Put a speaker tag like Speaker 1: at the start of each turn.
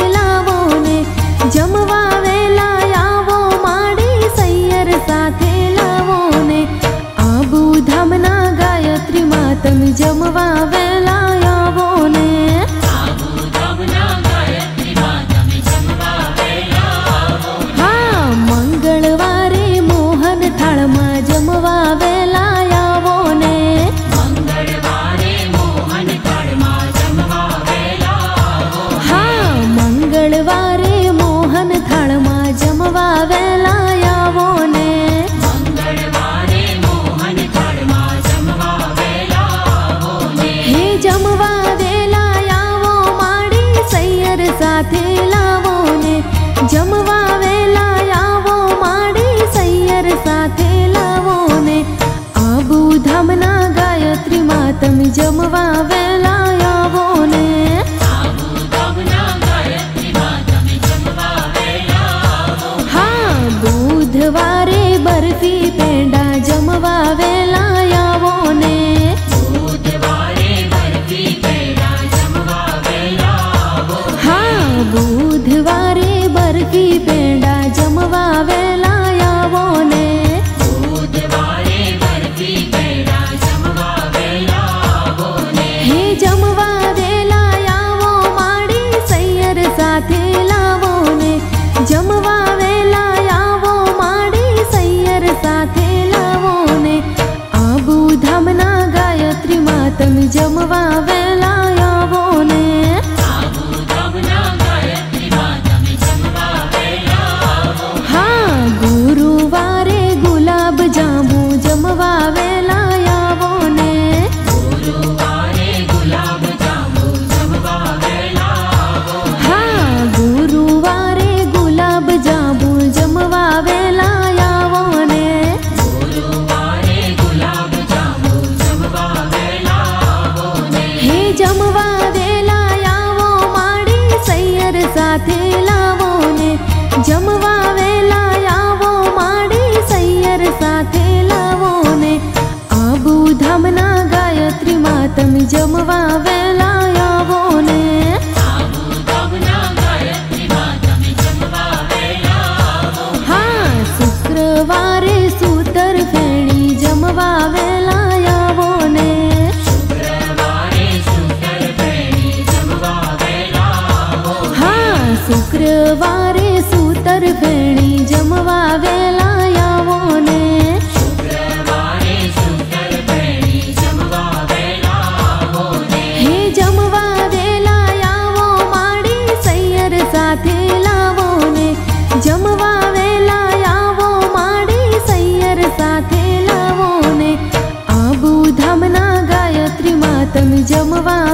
Speaker 1: நிலாவோ идем,
Speaker 2: Иван. શુક્રવારે સૂતર ફેણી જમવા વેલા આવો ને
Speaker 1: શુક્રવારે
Speaker 2: સૂતર ફેણી જમવા વેલા આવો ને હે જમવા વેલા આવો માડી સૈયર સાથે લાવો ને જમવા વેલા આવો માડી સૈયર સાથે લાવો ને આબુ ધામના ગાયત્રી માતમ જમવા